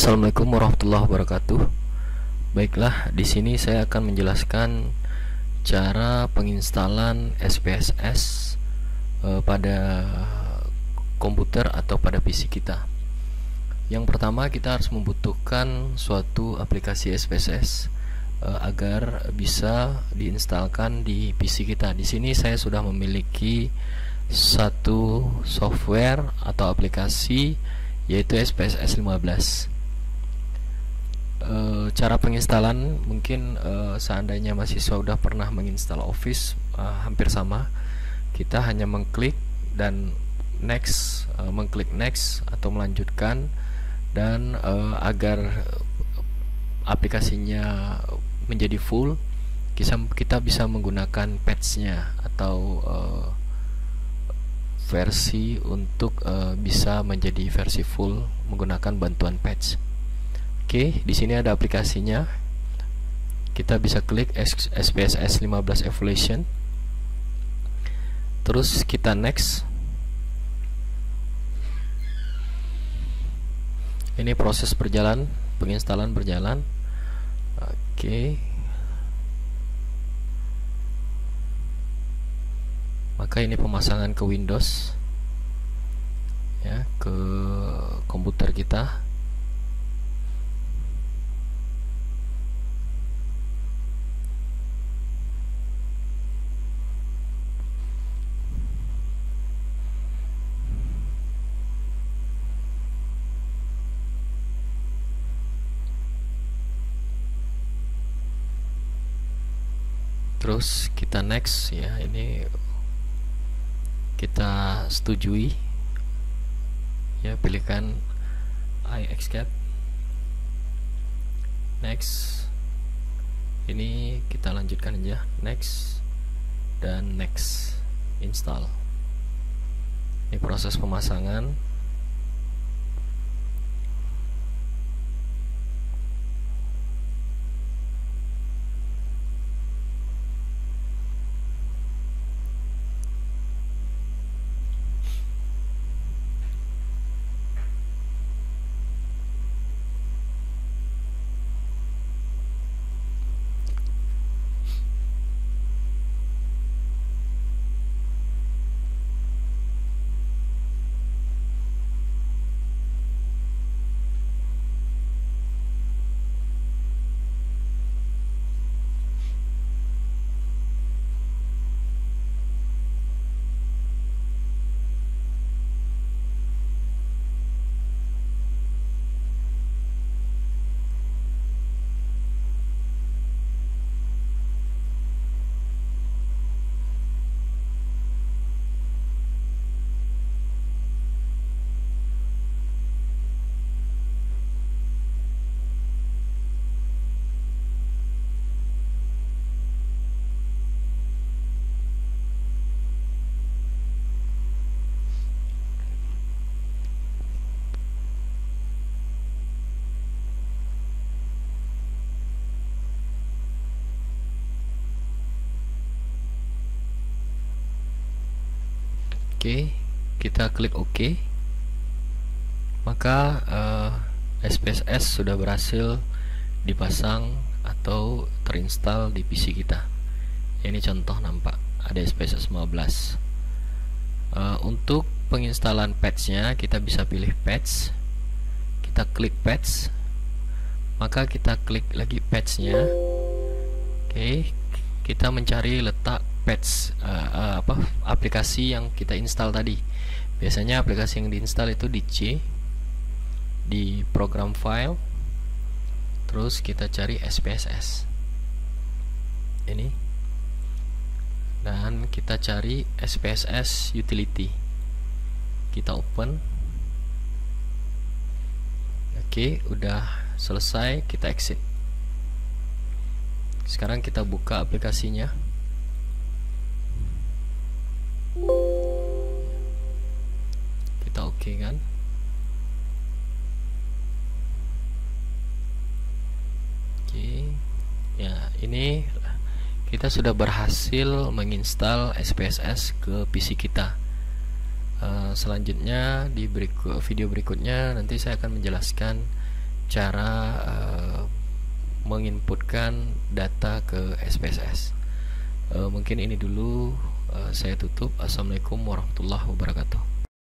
Assalamualaikum warahmatullahi wabarakatuh. Baiklah, di sini saya akan menjelaskan cara penginstalan SPSS eh, pada komputer atau pada PC kita. Yang pertama, kita harus membutuhkan suatu aplikasi SPSS eh, agar bisa diinstalkan di PC kita. Di sini saya sudah memiliki satu software atau aplikasi yaitu SPSS 15 e, cara penginstalan mungkin e, seandainya mahasiswa sudah pernah menginstal Office e, hampir sama. Kita hanya mengklik dan next e, mengklik next atau melanjutkan dan e, agar aplikasinya menjadi full kita kita bisa menggunakan patchnya atau e, versi untuk e, bisa menjadi versi full menggunakan bantuan patch Oke, di sini ada aplikasinya. Kita bisa klik SPSS 15 Evolution. Terus kita next. Ini proses berjalan, penginstalan berjalan. Oke. Maka ini pemasangan ke Windows ya, ke komputer kita. Terus kita next ya ini kita setujui ya pilihkan I accept next ini kita lanjutkan aja. Next dan next install. Ini proses pemasangan Oke, kita klik OK. Maka uh, eh, SPSS sudah berhasil dipasang atau terinstall di PC kita. Ini contoh nampak ada SPSS 15. Uh, untuk penginstalan patchnya kita bisa pilih patch. Kita klik patch. Maka kita klik lagi patchnya. Oke, kita mencari letak patch uh, uh, apa aplikasi yang kita install tadi. Biasanya aplikasi yang diinstal itu di C di program file terus kita cari SPSS ini. Dan kita cari SPSS utility. Kita open. Oke udah selesai kita exit. Sekarang kita buka aplikasinya okay, kan oke ya ini kita sudah berhasil menginstal SPSS ke PC kita uh, selanjutnya di berikut, video berikutnya nanti saya akan menjelaskan cara uh, menginputkan data ke SPSS. Uh, mungkin ini dulu uh, saya tutup. Assalamualaikum warahmatullahi wabarakatuh.